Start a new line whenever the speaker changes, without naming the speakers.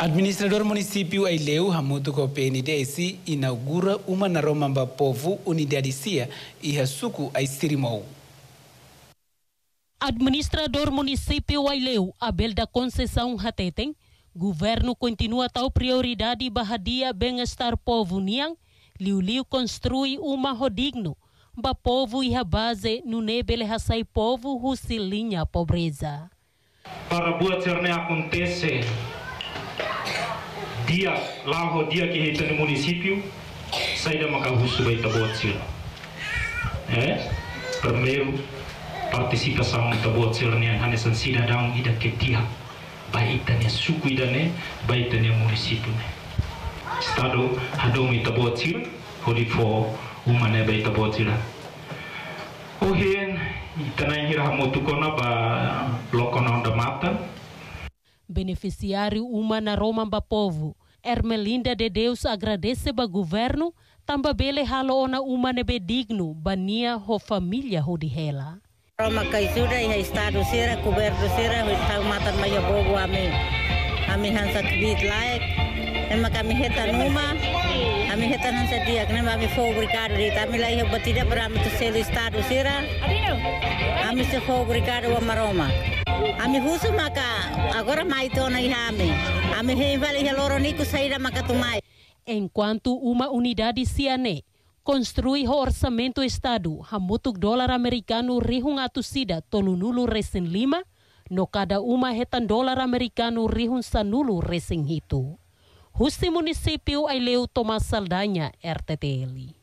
Administrador município Aileu Hamuto com PNDS inaugura uma na Romamba Povo Unidade Cia e Hasuku Aistirimou.
Administrador município Aileu Abel da Conceição Hateten, governo continua tal prioridade bahadia bem-estar povo niang, liu liu construi uma rodigno, ba povo e a base no nebele hasai povo husilinha pobreza.
Para cerne acontece dia laho dia ke hitani município saída macabusto vai tabotsila é eh? primeiro participação nian né hanesan sida daun ida ke dia. Baitane suku idane baitane município né estado hadomi tabotsila holi fo umane bai tabotsila ohen itanai hirahamutukona ba lokonon mata.
Beneficiário uma na Roma ba povo. Ermelinda de Deus agradece ba governo, tamba bele halo ona uma nebe digno, bania ho família ho de hela.
Roma kaisuda iha estado sira, coberto sira, tau matan maya bobo ami. Ami hansa kbit laik, ema kami heta numa, ami heta hansa diak, nema ami fo obrigado dit, ami la iha batida para ami tu selo estado sira. Ami se fo obrigado wa maroma. Ami husu maka agora mai tona ihame. Ami hei heloro niku saída maka tumai.
Enquanto uma unidade ciane construi o orçamento Estado, hamutuk dólar americano rihung atusida tolunulu resen lima, no cada uma retan dólar americano rihun sanulu resen hito. Husi município Aileu Tomás Saldanha, RTTL.